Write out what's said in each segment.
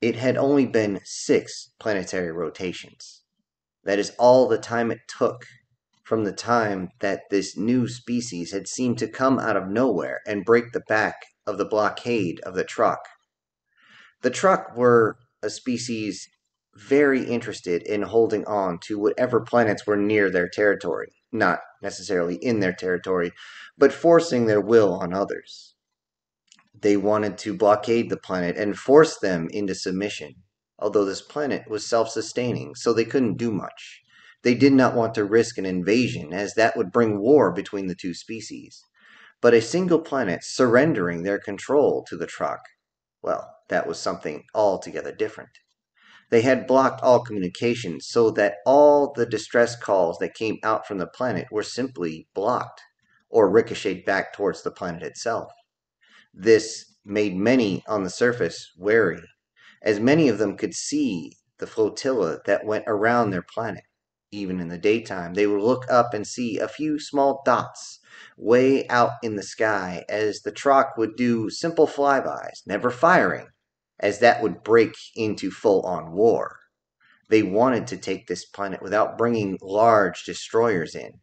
It had only been six planetary rotations. That is all the time it took from the time that this new species had seemed to come out of nowhere and break the back of the blockade of the Truk. The Truk were a species very interested in holding on to whatever planets were near their territory, not necessarily in their territory, but forcing their will on others. They wanted to blockade the planet and force them into submission, although this planet was self sustaining, so they couldn't do much. They did not want to risk an invasion, as that would bring war between the two species. But a single planet surrendering their control to the Truk, well, that was something altogether different. They had blocked all communications so that all the distress calls that came out from the planet were simply blocked or ricocheted back towards the planet itself. This made many on the surface wary, as many of them could see the flotilla that went around their planet. Even in the daytime, they would look up and see a few small dots way out in the sky as the Truk would do simple flybys, never firing, as that would break into full on war. They wanted to take this planet without bringing large destroyers in.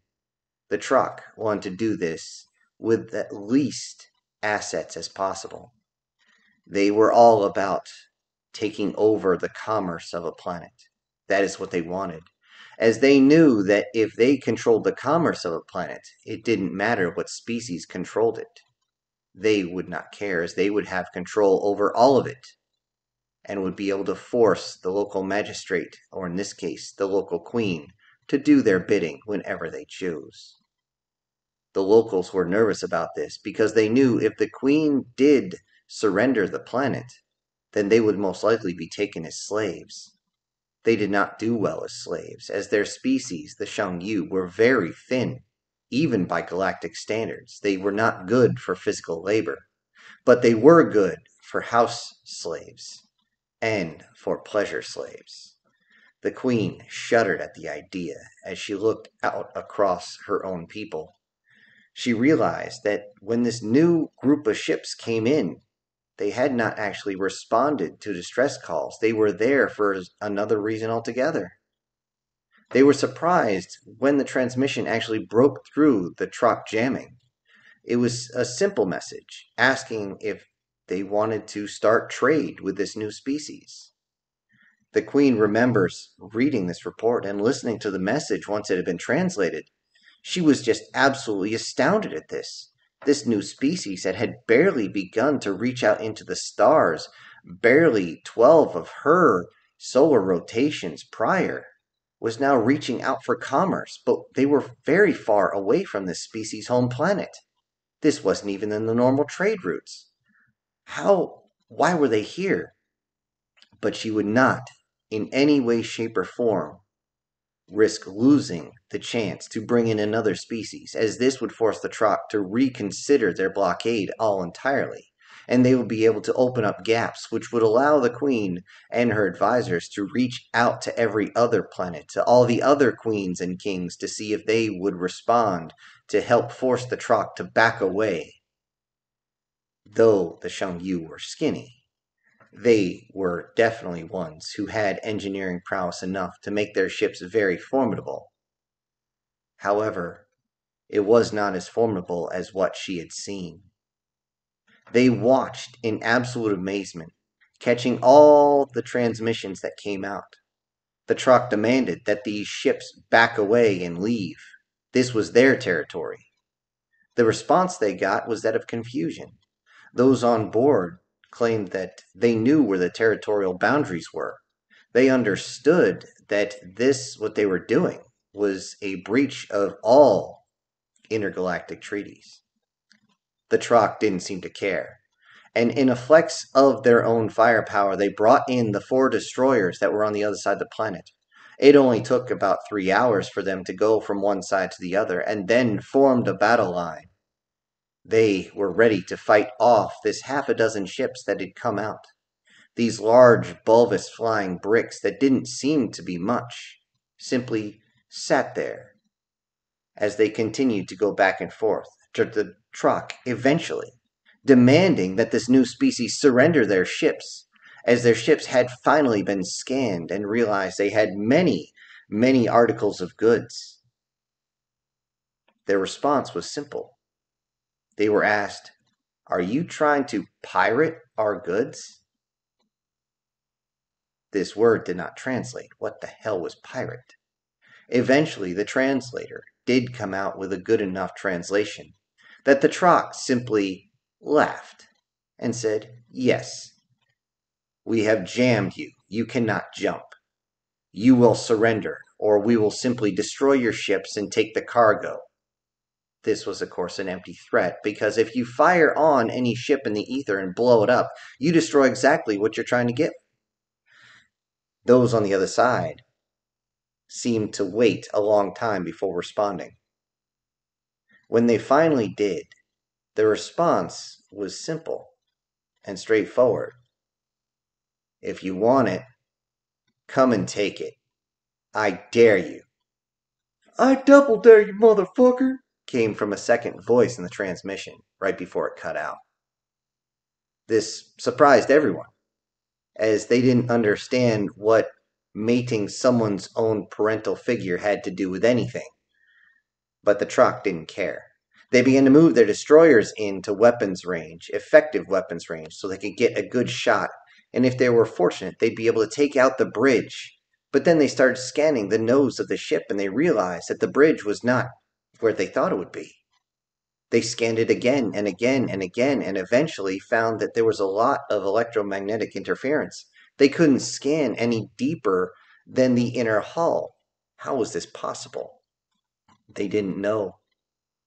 The Truk wanted to do this with at least assets as possible. They were all about taking over the commerce of a planet. That is what they wanted, as they knew that if they controlled the commerce of a planet, it didn't matter what species controlled it. They would not care, as they would have control over all of it and would be able to force the local magistrate, or in this case, the local queen, to do their bidding whenever they chose. The locals were nervous about this because they knew if the queen did surrender the planet, then they would most likely be taken as slaves. They did not do well as slaves, as their species, the Xiongyu, were very thin, even by galactic standards. They were not good for physical labor, but they were good for house slaves and for pleasure slaves. The queen shuddered at the idea as she looked out across her own people she realized that when this new group of ships came in, they had not actually responded to distress calls. They were there for another reason altogether. They were surprised when the transmission actually broke through the Truk jamming. It was a simple message asking if they wanted to start trade with this new species. The Queen remembers reading this report and listening to the message once it had been translated. She was just absolutely astounded at this. This new species that had barely begun to reach out into the stars, barely 12 of her solar rotations prior, was now reaching out for commerce, but they were very far away from this species' home planet. This wasn't even in the normal trade routes. How, why were they here? But she would not, in any way, shape, or form, risk losing the chance to bring in another species, as this would force the Truk to reconsider their blockade all entirely, and they would be able to open up gaps which would allow the Queen and her advisors to reach out to every other planet, to all the other queens and kings, to see if they would respond to help force the Truk to back away. Though the Xiongyu were skinny, they were definitely ones who had engineering prowess enough to make their ships very formidable. However, it was not as formidable as what she had seen. They watched in absolute amazement, catching all the transmissions that came out. The Truk demanded that these ships back away and leave. This was their territory. The response they got was that of confusion. Those on board claimed that they knew where the territorial boundaries were. They understood that this, what they were doing, was a breach of all intergalactic treaties. The Truk didn't seem to care. And in a flex of their own firepower, they brought in the four destroyers that were on the other side of the planet. It only took about three hours for them to go from one side to the other and then formed a battle line. They were ready to fight off this half a dozen ships that had come out. These large, bulbous flying bricks that didn't seem to be much simply sat there as they continued to go back and forth to the Truk eventually, demanding that this new species surrender their ships as their ships had finally been scanned and realized they had many, many articles of goods. Their response was simple. They were asked, Are you trying to pirate our goods? This word did not translate. What the hell was pirate? Eventually, the translator did come out with a good enough translation that the Trock simply laughed and said, Yes, we have jammed you. You cannot jump. You will surrender, or we will simply destroy your ships and take the cargo. This was, of course, an empty threat because if you fire on any ship in the ether and blow it up, you destroy exactly what you're trying to get. Those on the other side seemed to wait a long time before responding. When they finally did, the response was simple and straightforward. If you want it, come and take it. I dare you. I double dare you, motherfucker, came from a second voice in the transmission right before it cut out. This surprised everyone, as they didn't understand what mating someone's own parental figure had to do with anything. But the Truk didn't care. They began to move their destroyers into weapons range, effective weapons range, so they could get a good shot. And if they were fortunate, they'd be able to take out the bridge. But then they started scanning the nose of the ship and they realized that the bridge was not where they thought it would be. They scanned it again and again and again and eventually found that there was a lot of electromagnetic interference. They couldn't scan any deeper than the inner hull. How was this possible? They didn't know.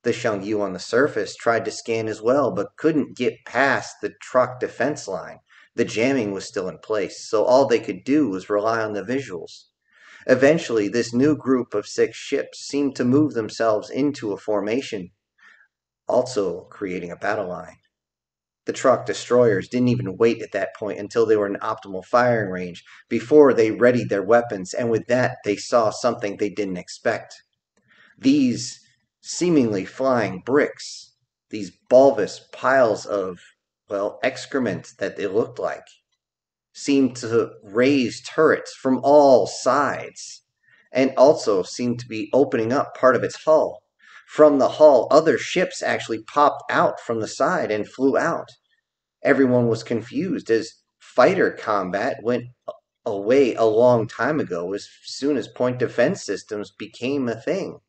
The Shang-Yu on the surface tried to scan as well, but couldn't get past the Truk defense line. The jamming was still in place, so all they could do was rely on the visuals. Eventually, this new group of six ships seemed to move themselves into a formation, also creating a battle line. The Truk destroyers didn't even wait at that point until they were in optimal firing range before they readied their weapons, and with that, they saw something they didn't expect. These seemingly flying bricks, these bulbous piles of, well, excrement that they looked like, seemed to raise turrets from all sides and also seemed to be opening up part of its hull. From the hull, other ships actually popped out from the side and flew out. Everyone was confused as fighter combat went away a long time ago as soon as point defense systems became a thing.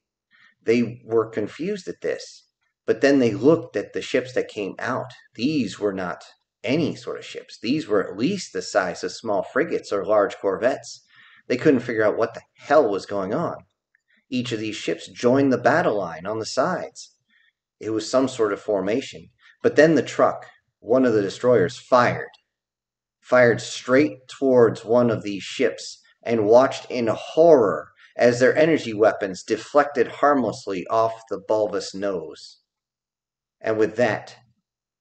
They were confused at this. But then they looked at the ships that came out. These were not any sort of ships. These were at least the size of small frigates or large corvettes. They couldn't figure out what the hell was going on. Each of these ships joined the battle line on the sides. It was some sort of formation. But then the Truk, one of the destroyers, fired. Fired straight towards one of these ships and watched in horror as their energy weapons deflected harmlessly off the bulbous nose. And with that,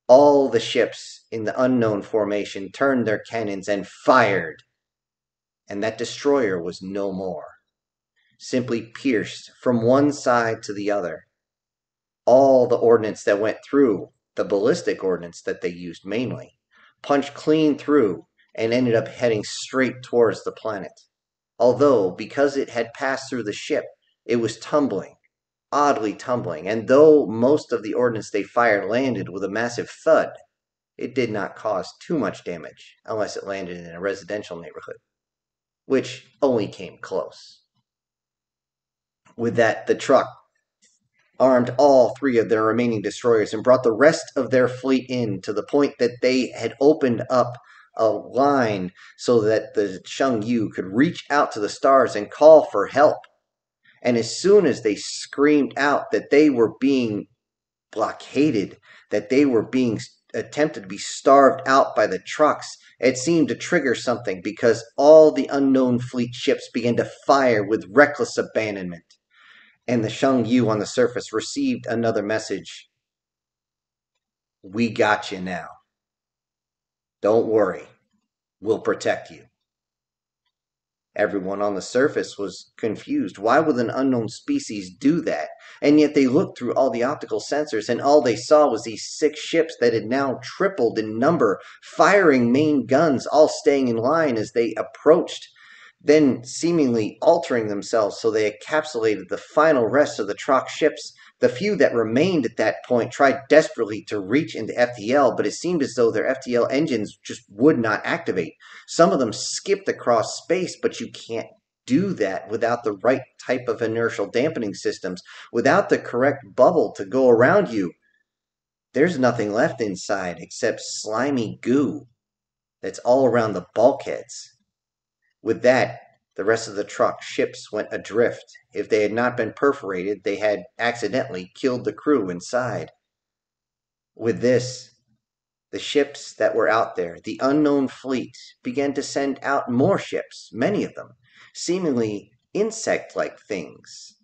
all the ships in the unknown formation turned their cannons and fired. And that destroyer was no more, simply pierced from one side to the other. All the ordnance that went through, the ballistic ordnance that they used mainly, punched clean through and ended up heading straight towards the planet although, because it had passed through the ship, it was tumbling, oddly tumbling, and though most of the ordnance they fired landed with a massive thud, it did not cause too much damage unless it landed in a residential neighborhood, which only came close. With that, the Truk armed all three of their remaining destroyers and brought the rest of their fleet in to the point that they had opened up a line so that the Shang Yu could reach out to the stars and call for help. And as soon as they screamed out that they were being blockaded, that they were being attempted to be starved out by the Truks, it seemed to trigger something because all the unknown fleet ships began to fire with reckless abandonment. And the Shang Yu on the surface received another message. We got you now. Don't worry, we'll protect you. Everyone on the surface was confused. Why would an unknown species do that? And yet they looked through all the optical sensors, and all they saw was these six ships that had now tripled in number, firing main guns, all staying in line as they approached, then seemingly altering themselves so they encapsulated the final rest of the Trox ships. The few that remained at that point tried desperately to reach into FTL, but it seemed as though their FTL engines just would not activate. Some of them skipped across space, but you can't do that without the right type of inertial dampening systems, without the correct bubble to go around you. There's nothing left inside except slimy goo that's all around the bulkheads. With that, the rest of the Trox ships went adrift. If they had not been perforated, they had accidentally killed the crew inside. With this, the ships that were out there, the unknown fleet, began to send out more ships, many of them, seemingly insect like things.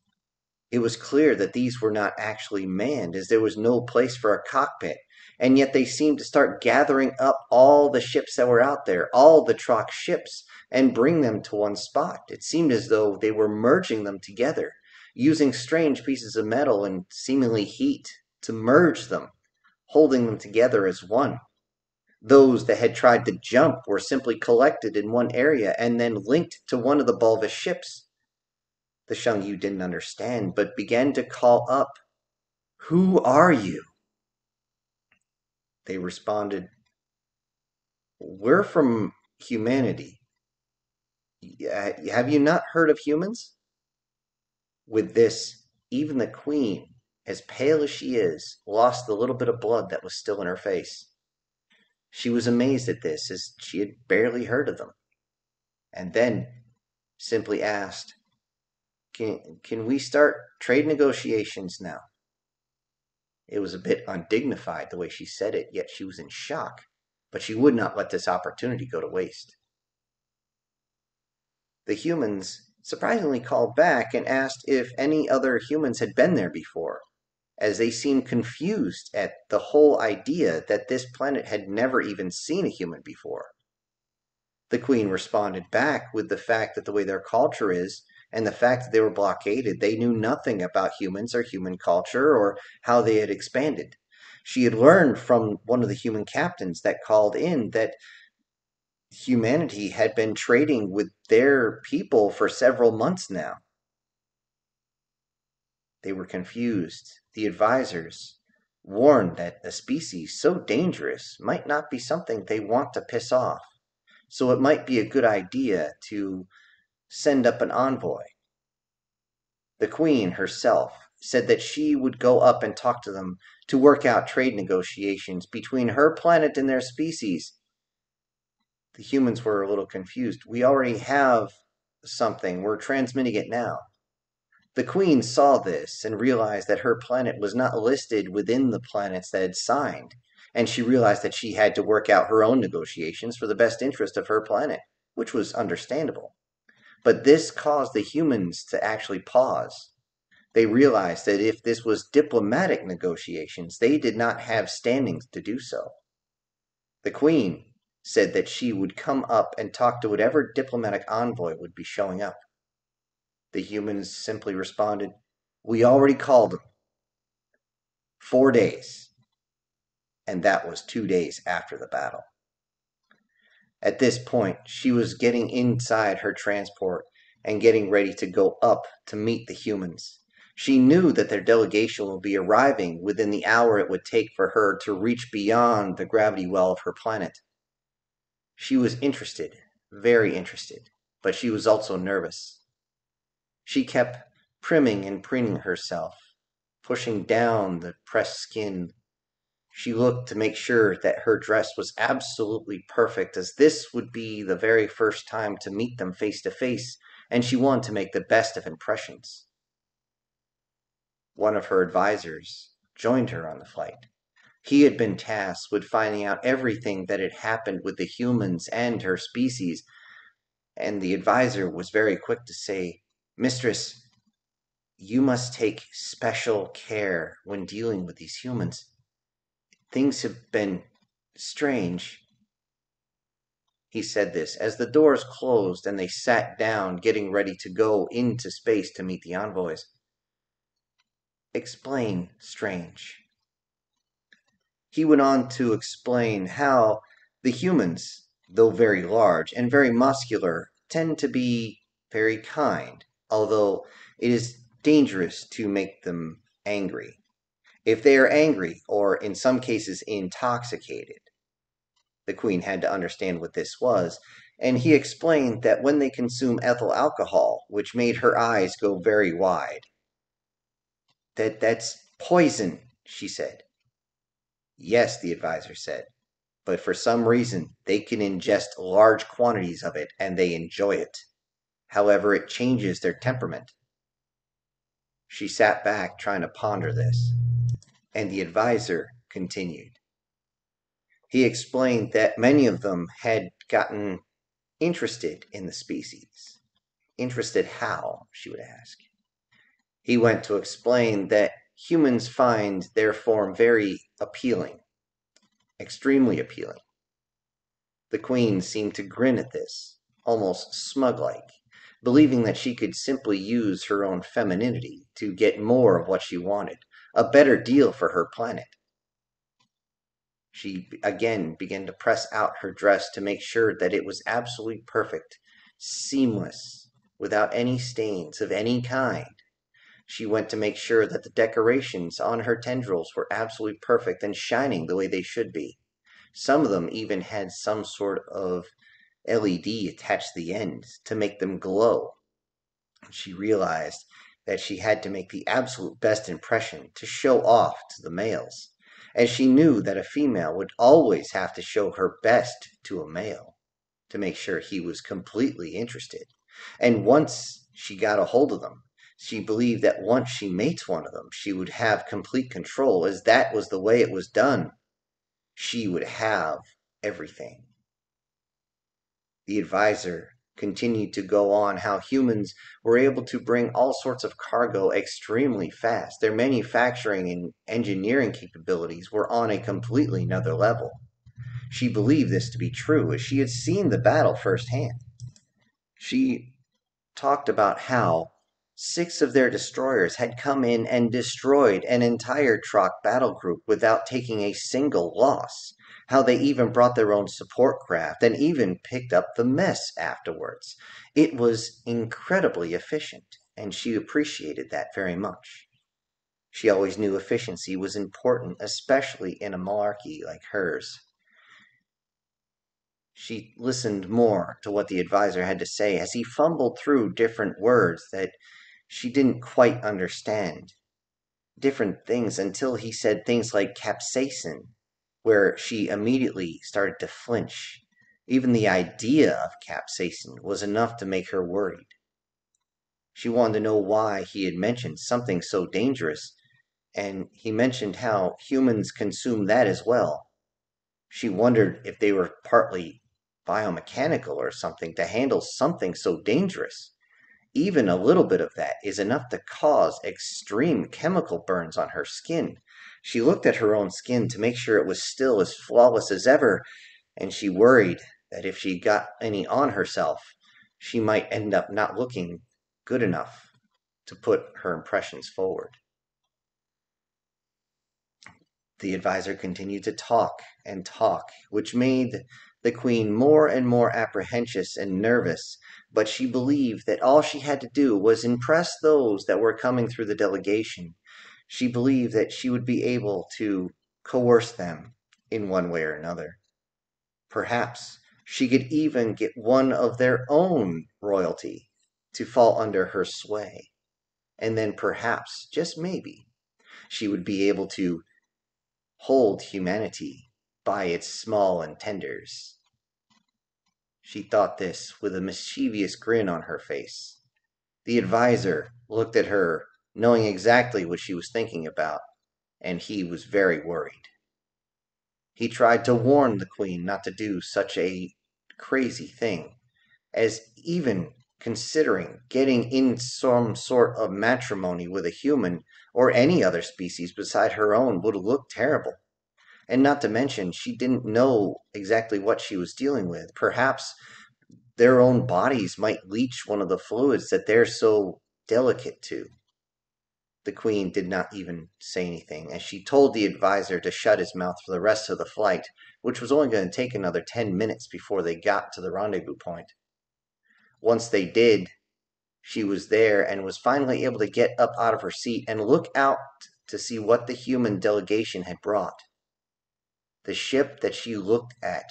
It was clear that these were not actually manned, as there was no place for a cockpit, and yet they seemed to start gathering up all the ships that were out there, all the Trox ships, and bring them to one spot. It seemed as though they were merging them together, using strange pieces of metal and seemingly heat to merge them, holding them together as one. Those that had tried to jump were simply collected in one area and then linked to one of the Bulvis ships. The Shang Yu didn't understand, but began to call up, Who are you? They responded, We're from humanity. Have you not heard of humans? With this, even the queen, as pale as she is, lost the little bit of blood that was still in her face. She was amazed at this, as she had barely heard of them, and then simply asked, Can, can we start trade negotiations now? It was a bit undignified the way she said it, yet she was in shock, but she would not let this opportunity go to waste the humans surprisingly called back and asked if any other humans had been there before, as they seemed confused at the whole idea that this planet had never even seen a human before. The Queen responded back with the fact that the way their culture is, and the fact that they were blockaded, they knew nothing about humans or human culture or how they had expanded. She had learned from one of the human captains that called in that humanity had been trading with their people for several months now. They were confused. The advisors warned that a species so dangerous might not be something they want to piss off, so it might be a good idea to send up an envoy. The queen herself said that she would go up and talk to them to work out trade negotiations between her planet and their species the humans were a little confused. We already have something, we're transmitting it now. The Queen saw this and realized that her planet was not listed within the planets that had signed, and she realized that she had to work out her own negotiations for the best interest of her planet, which was understandable. But this caused the humans to actually pause. They realized that if this was diplomatic negotiations, they did not have standings to do so. The Queen said that she would come up and talk to whatever diplomatic envoy would be showing up. The humans simply responded, We already called them. Four days. And that was two days after the battle. At this point, she was getting inside her transport and getting ready to go up to meet the humans. She knew that their delegation would be arriving within the hour it would take for her to reach beyond the gravity well of her planet. She was interested, very interested, but she was also nervous. She kept primming and preening herself, pushing down the pressed skin. She looked to make sure that her dress was absolutely perfect, as this would be the very first time to meet them face to face, and she wanted to make the best of impressions. One of her advisers joined her on the flight. He had been tasked with finding out everything that had happened with the humans and her species, and the advisor was very quick to say, Mistress, you must take special care when dealing with these humans. Things have been strange. He said this as the doors closed and they sat down, getting ready to go into space to meet the envoys. Explain, Strange. He went on to explain how the humans, though very large and very muscular, tend to be very kind, although it is dangerous to make them angry. If they are angry, or in some cases intoxicated, the queen had to understand what this was, and he explained that when they consume ethyl alcohol, which made her eyes go very wide, that that's poison, she said. Yes, the advisor said, but for some reason they can ingest large quantities of it and they enjoy it. However, it changes their temperament. She sat back trying to ponder this, and the advisor continued. He explained that many of them had gotten interested in the species. Interested how? she would ask. He went to explain that humans find their form very appealing, extremely appealing. The queen seemed to grin at this, almost smug like, believing that she could simply use her own femininity to get more of what she wanted, a better deal for her planet. She again began to press out her dress to make sure that it was absolutely perfect, seamless, without any stains of any kind. She went to make sure that the decorations on her tendrils were absolutely perfect and shining the way they should be. Some of them even had some sort of LED attached to the end to make them glow. She realized that she had to make the absolute best impression to show off to the males, as she knew that a female would always have to show her best to a male to make sure he was completely interested. And once she got a hold of them, she believed that once she mates one of them, she would have complete control, as that was the way it was done. She would have everything. The advisor continued to go on how humans were able to bring all sorts of cargo extremely fast. Their manufacturing and engineering capabilities were on a completely another level. She believed this to be true as she had seen the battle firsthand. She talked about how six of their destroyers had come in and destroyed an entire Trok battle group without taking a single loss how they even brought their own support craft and even picked up the mess afterwards. It was incredibly efficient, and she appreciated that very much. She always knew efficiency was important, especially in a monarchy like hers. She listened more to what the advisor had to say as he fumbled through different words that she didn't quite understand. Different things until he said things like capsaicin where she immediately started to flinch. Even the idea of capsaicin was enough to make her worried. She wanted to know why he had mentioned something so dangerous, and he mentioned how humans consume that as well. She wondered if they were partly biomechanical or something to handle something so dangerous. Even a little bit of that is enough to cause extreme chemical burns on her skin. She looked at her own skin to make sure it was still as flawless as ever, and she worried that if she got any on herself, she might end up not looking good enough to put her impressions forward. The advisor continued to talk and talk, which made the queen more and more apprehensive and nervous, but she believed that all she had to do was impress those that were coming through the delegation she believed that she would be able to coerce them in one way or another. Perhaps she could even get one of their own royalty to fall under her sway. And then perhaps, just maybe, she would be able to hold humanity by its small and tenders. She thought this with a mischievous grin on her face. The adviser looked at her knowing exactly what she was thinking about, and he was very worried. He tried to warn the queen not to do such a crazy thing, as even considering getting in some sort of matrimony with a human or any other species beside her own would look terrible. And not to mention, she didn't know exactly what she was dealing with. Perhaps their own bodies might leach one of the fluids that they're so delicate to. The queen did not even say anything, as she told the advisor to shut his mouth for the rest of the flight, which was only going to take another ten minutes before they got to the rendezvous point. Once they did, she was there and was finally able to get up out of her seat and look out to see what the human delegation had brought. The ship that she looked at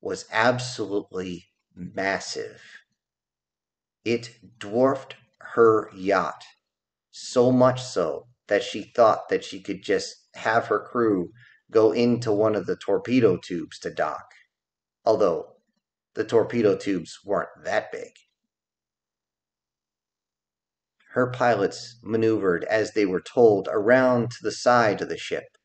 was absolutely massive. It dwarfed her yacht, so much so that she thought that she could just have her crew go into one of the torpedo tubes to dock, although the torpedo tubes weren't that big. Her pilots maneuvered as they were told around to the side of the ship.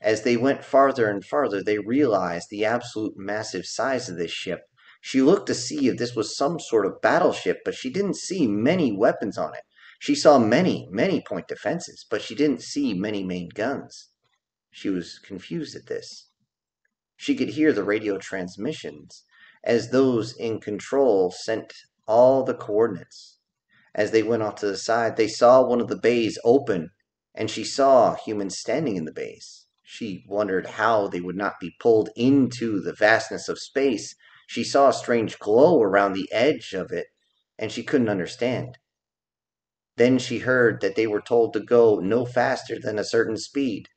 As they went farther and farther, they realized the absolute massive size of this ship. She looked to see if this was some sort of battleship, but she didn't see many weapons on it. She saw many, many point defenses, but she didn't see many main guns. She was confused at this. She could hear the radio transmissions as those in control sent all the coordinates. As they went off to the side, they saw one of the bays open, and she saw humans standing in the bays. She wondered how they would not be pulled into the vastness of space. She saw a strange glow around the edge of it, and she couldn't understand. Then she heard that they were told to go no faster than a certain speed.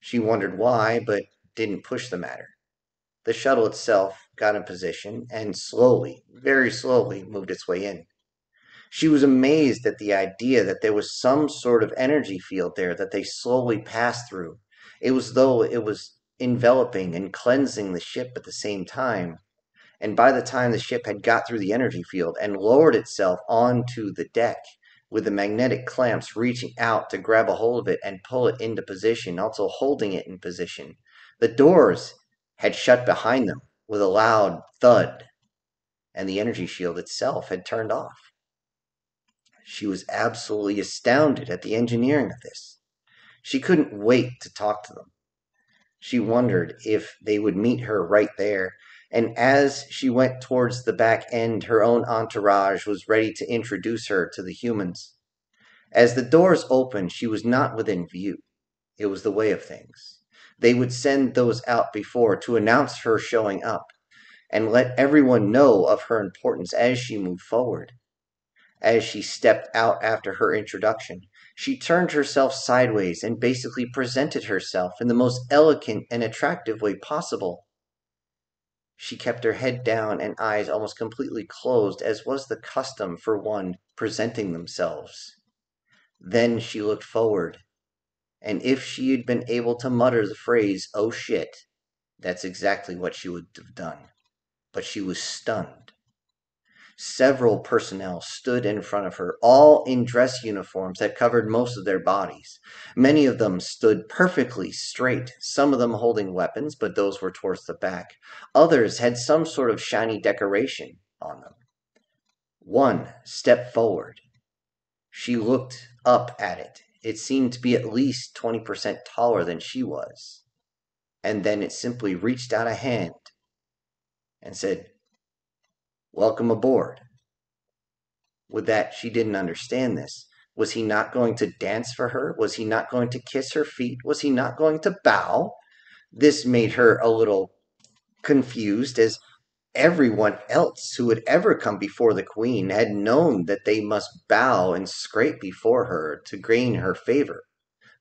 She wondered why, but didn't push the matter. The shuttle itself got in position and slowly, very slowly, moved its way in. She was amazed at the idea that there was some sort of energy field there that they slowly passed through. It was though it was enveloping and cleansing the ship at the same time. And by the time the ship had got through the energy field and lowered itself onto the deck, with the magnetic clamps reaching out to grab a hold of it and pull it into position, also holding it in position, the doors had shut behind them with a loud thud, and the energy shield itself had turned off. She was absolutely astounded at the engineering of this. She couldn't wait to talk to them. She wondered if they would meet her right there, and as she went towards the back end, her own entourage was ready to introduce her to the humans. As the doors opened, she was not within view. It was the way of things. They would send those out before to announce her showing up and let everyone know of her importance as she moved forward as she stepped out after her introduction. She turned herself sideways and basically presented herself in the most elegant and attractive way possible. She kept her head down and eyes almost completely closed, as was the custom for one presenting themselves. Then she looked forward, and if she had been able to mutter the phrase, oh shit, that's exactly what she would have done. But she was stunned. Several personnel stood in front of her, all in dress uniforms that covered most of their bodies. Many of them stood perfectly straight, some of them holding weapons, but those were towards the back. Others had some sort of shiny decoration on them. One stepped forward. She looked up at it. It seemed to be at least 20% taller than she was. And then it simply reached out a hand and said, Welcome aboard. With that, she didn't understand this. Was he not going to dance for her? Was he not going to kiss her feet? Was he not going to bow? This made her a little confused as everyone else who had ever come before the queen had known that they must bow and scrape before her to gain her favor.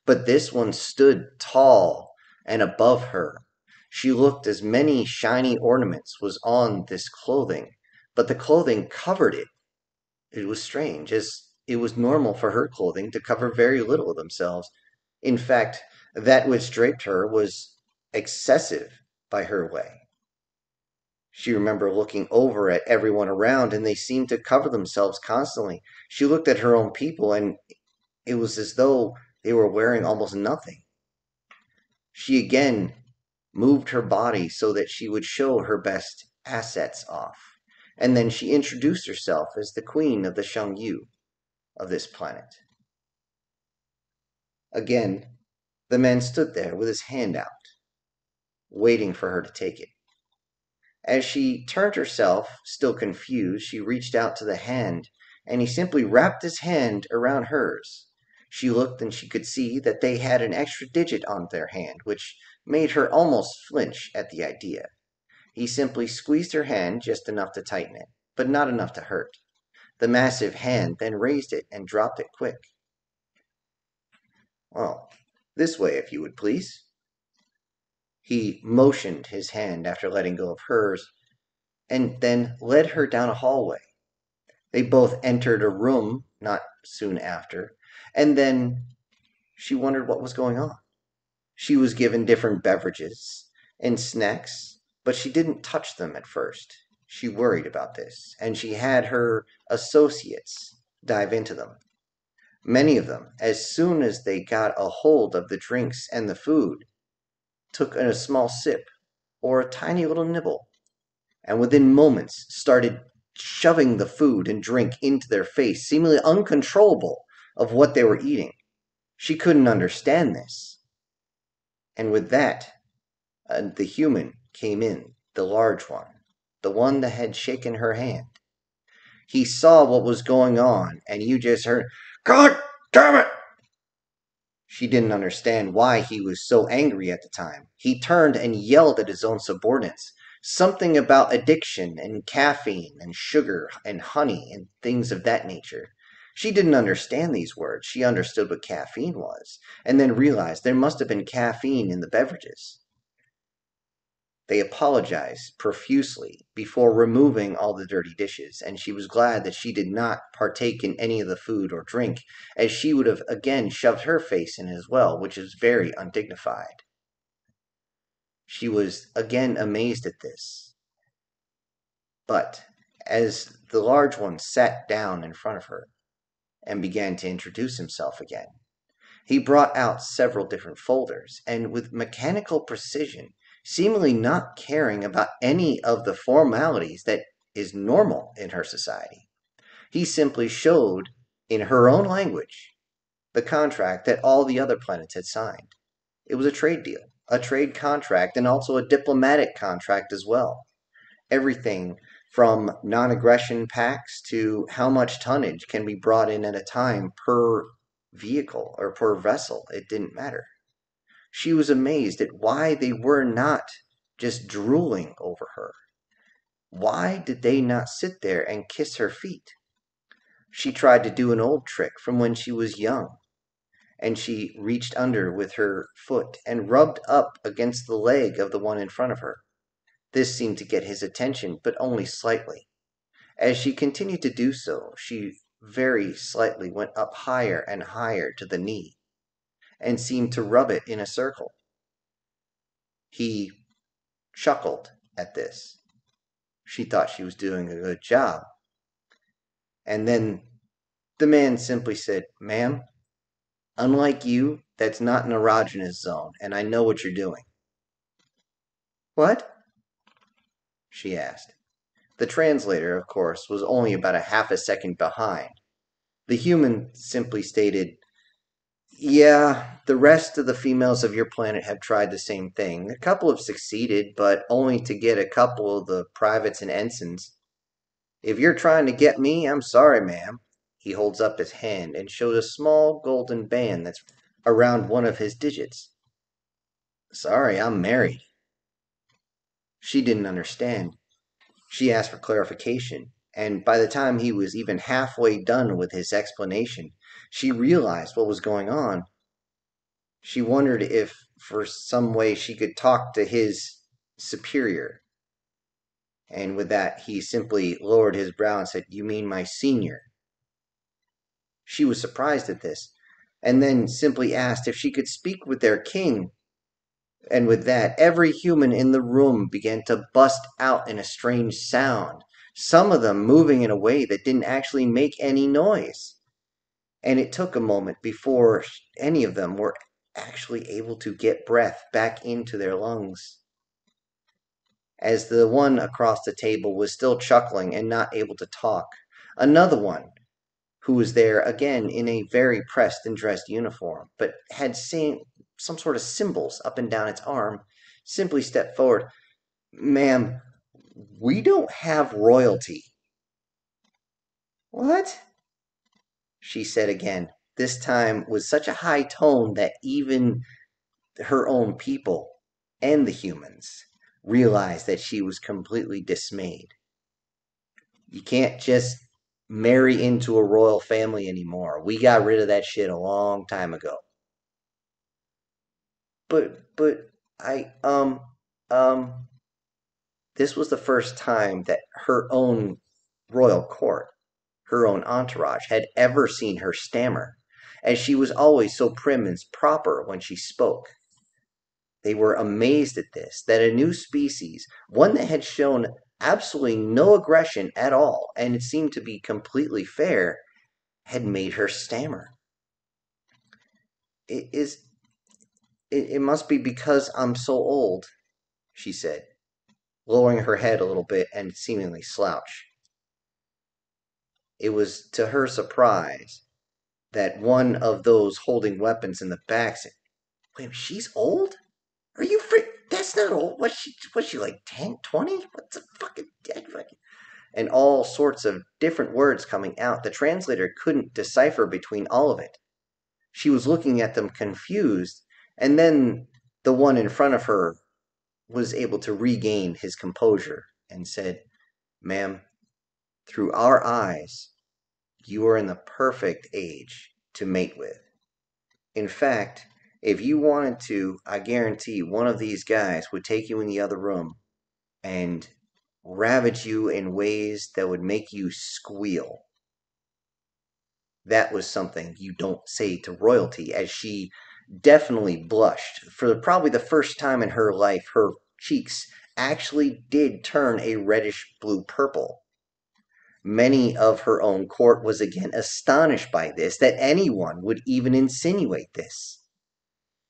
But this one stood tall and above her. She looked as many shiny ornaments was on this clothing but the clothing covered it. It was strange, as it was normal for her clothing to cover very little of themselves. In fact, that which draped her was excessive by her way. She remembered looking over at everyone around, and they seemed to cover themselves constantly. She looked at her own people, and it was as though they were wearing almost nothing. She again moved her body so that she would show her best assets off and then she introduced herself as the queen of the Shang Yu of this planet. Again, the man stood there with his hand out. waiting for her to take it. As she turned herself, still confused, she reached out to the hand, and he simply wrapped his hand around hers. She looked and she could see that they had an extra digit on their hand, which made her almost flinch at the idea. He simply squeezed her hand just enough to tighten it, but not enough to hurt. The massive hand then raised it and dropped it quick. Well, this way, if you would please. He motioned his hand after letting go of hers, and then led her down a hallway. They both entered a room not soon after, and then she wondered what was going on. She was given different beverages and snacks, but she didn't touch them at first. She worried about this, and she had her associates dive into them. Many of them, as soon as they got a hold of the drinks and the food, took a small sip or a tiny little nibble, and within moments started shoving the food and drink into their face, seemingly uncontrollable of what they were eating. She couldn't understand this. And with that, uh, the human came in, the large one, the one that had shaken her hand. He saw what was going on, and you just heard, God damn it! She didn't understand why he was so angry at the time. He turned and yelled at his own subordinates. Something about addiction and caffeine and sugar and honey and things of that nature. She didn't understand these words. She understood what caffeine was, and then realized there must have been caffeine in the beverages. They apologized profusely before removing all the dirty dishes, and she was glad that she did not partake in any of the food or drink, as she would have again shoved her face in as well, which is very undignified. She was again amazed at this. But as the large one sat down in front of her and began to introduce himself again, he brought out several different folders, and with mechanical precision, seemingly not caring about any of the formalities that is normal in her society. He simply showed, in her own language, the contract that all the other planets had signed. It was a trade deal, a trade contract, and also a diplomatic contract as well. Everything from non aggression pacts to how much tonnage can be brought in at a time per vehicle or per vessel, it didn't matter. She was amazed at why they were not just drooling over her. Why did they not sit there and kiss her feet? She tried to do an old trick from when she was young, and she reached under with her foot and rubbed up against the leg of the one in front of her. This seemed to get his attention, but only slightly. As she continued to do so, she very slightly went up higher and higher to the knee and seemed to rub it in a circle. He chuckled at this. She thought she was doing a good job. And then the man simply said, Ma'am, unlike you, that's not an erogenous zone, and I know what you're doing. What? She asked. The translator, of course, was only about a half a second behind. The human simply stated, yeah, the rest of the females of your planet have tried the same thing. A couple have succeeded, but only to get a couple of the privates and ensigns. If you're trying to get me, I'm sorry, ma'am. He holds up his hand and shows a small golden band that's around one of his digits. Sorry, I'm married. She didn't understand. She asked for clarification, and by the time he was even halfway done with his explanation, she realized what was going on. She wondered if, for some way, she could talk to his superior. And with that, he simply lowered his brow and said, You mean my senior? She was surprised at this, and then simply asked if she could speak with their king. And with that, every human in the room began to bust out in a strange sound, some of them moving in a way that didn't actually make any noise and it took a moment before any of them were actually able to get breath back into their lungs. As the one across the table was still chuckling and not able to talk, another one, who was there again in a very pressed and dressed uniform, but had seen some sort of symbols up and down its arm, simply stepped forward. Ma'am, we don't have royalty. What? She said again, this time with such a high tone that even her own people and the humans realized that she was completely dismayed. You can't just marry into a royal family anymore. We got rid of that shit a long time ago. But, but, I, um, um, this was the first time that her own royal court, her own entourage, had ever seen her stammer, as she was always so prim and proper when she spoke. They were amazed at this, that a new species, one that had shown absolutely no aggression at all, and it seemed to be completely fair, had made her stammer. It is it, it must be because I'm so old, she said, lowering her head a little bit and seemingly slouch. It was to her surprise that one of those holding weapons in the back said, Wait, she's old? Are you free? That's not old. What's she, what's she like 10, 20? What's a fucking dead fucking. And all sorts of different words coming out. The translator couldn't decipher between all of it. She was looking at them confused and then the one in front of her was able to regain his composure and said, Ma'am, through our eyes, you are in the perfect age to mate with. In fact, if you wanted to, I guarantee one of these guys would take you in the other room and ravage you in ways that would make you squeal. That was something you don't say to royalty, as she definitely blushed. For probably the first time in her life, her cheeks actually did turn a reddish blue purple. Many of her own court was again astonished by this, that anyone would even insinuate this.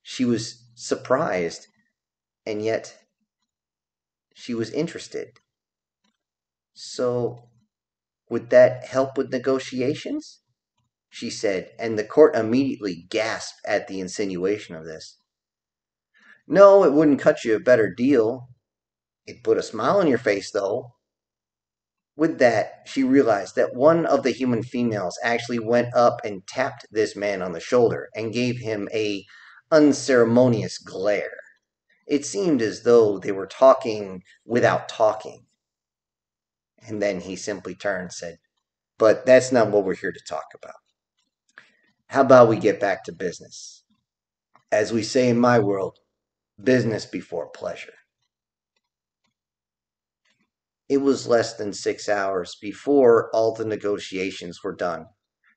She was surprised, and yet she was interested. So, would that help with negotiations? she said, and the court immediately gasped at the insinuation of this. No, it wouldn't cut you a better deal. It'd put a smile on your face, though. With that, she realized that one of the human females actually went up and tapped this man on the shoulder and gave him a unceremonious glare. It seemed as though they were talking without talking. And then he simply turned and said, But that's not what we're here to talk about. How about we get back to business? As we say in my world, business before pleasure. It was less than six hours before all the negotiations were done.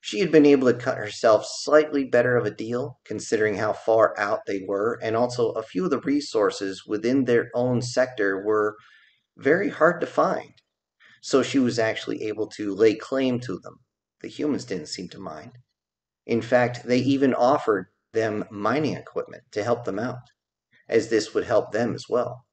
She had been able to cut herself slightly better of a deal, considering how far out they were, and also a few of the resources within their own sector were very hard to find. So she was actually able to lay claim to them. The humans didn't seem to mind. In fact, they even offered them mining equipment to help them out, as this would help them as well.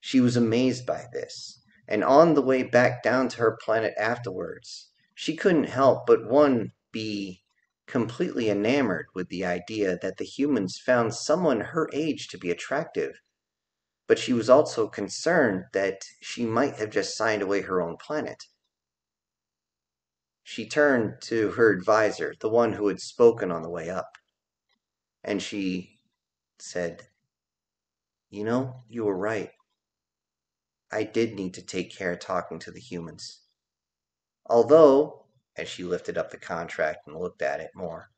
She was amazed by this, and on the way back down to her planet afterwards, she couldn't help but one be completely enamored with the idea that the humans found someone her age to be attractive. But she was also concerned that she might have just signed away her own planet. She turned to her adviser, the one who had spoken on the way up, and she said, You know, you were right. I did need to take care of talking to the humans. Although, as she lifted up the contract and looked at it more,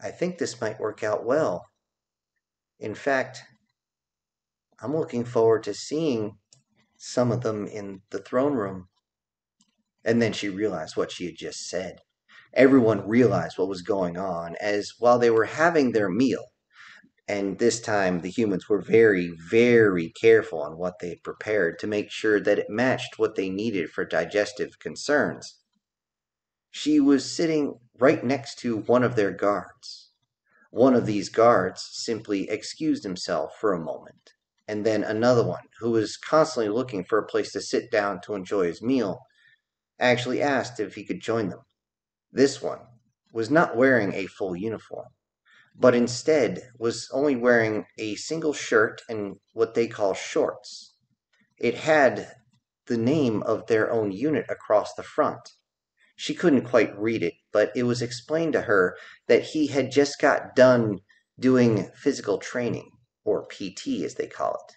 I think this might work out well. In fact, I'm looking forward to seeing some of them in the throne room. And then she realized what she had just said. Everyone realized what was going on as while they were having their meal, and this time the humans were very, very careful on what they prepared to make sure that it matched what they needed for digestive concerns. She was sitting right next to one of their guards. One of these guards simply excused himself for a moment, and then another one, who was constantly looking for a place to sit down to enjoy his meal, actually asked if he could join them. This one was not wearing a full uniform, but instead was only wearing a single shirt and what they call shorts. It had the name of their own unit across the front. She couldn't quite read it, but it was explained to her that he had just got done doing physical training, or PT as they call it.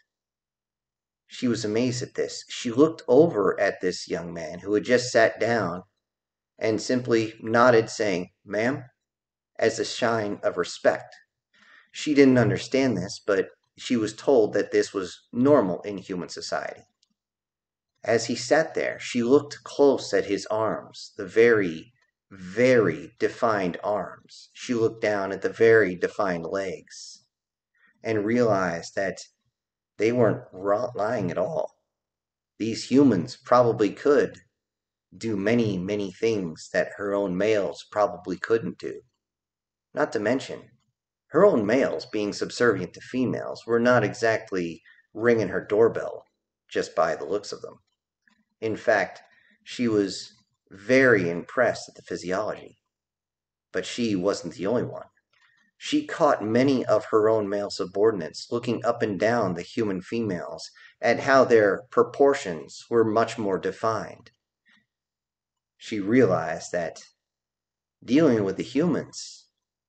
She was amazed at this. She looked over at this young man who had just sat down and simply nodded, saying, Ma'am, as a sign of respect. She didn't understand this, but she was told that this was normal in human society. As he sat there, she looked close at his arms, the very, very defined arms. She looked down at the very defined legs and realized that they weren't lying at all. These humans probably could do many, many things that her own males probably couldn't do. Not to mention, her own males being subservient to females were not exactly ringing her doorbell just by the looks of them. In fact, she was very impressed at the physiology. But she wasn't the only one. She caught many of her own male subordinates looking up and down the human females at how their proportions were much more defined. She realized that dealing with the humans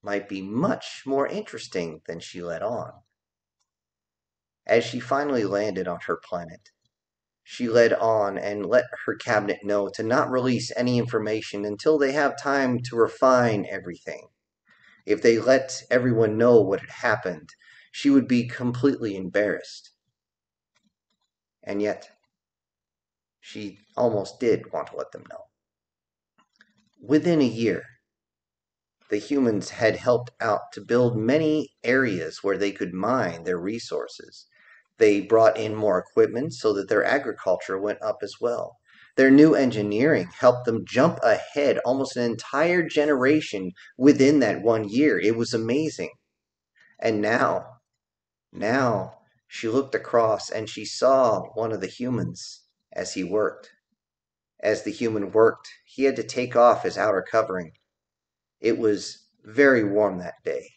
might be much more interesting than she let on. As she finally landed on her planet, she led on and let her cabinet know to not release any information until they have time to refine everything. If they let everyone know what had happened, she would be completely embarrassed. And yet, she almost did want to let them know. Within a year, the humans had helped out to build many areas where they could mine their resources they brought in more equipment so that their agriculture went up as well. Their new engineering helped them jump ahead almost an entire generation within that one year. It was amazing. And now, now she looked across and she saw one of the humans as he worked. As the human worked, he had to take off his outer covering. It was very warm that day,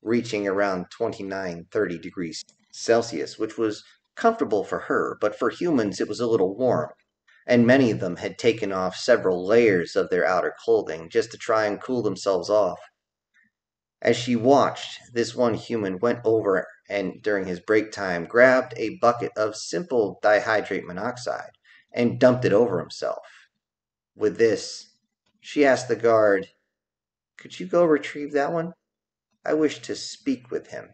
reaching around 29, 30 degrees Celsius, which was comfortable for her, but for humans it was a little warm, and many of them had taken off several layers of their outer clothing just to try and cool themselves off. As she watched, this one human went over and during his break time grabbed a bucket of simple dihydrogen monoxide and dumped it over himself. With this, she asked the guard, Could you go retrieve that one? I wish to speak with him.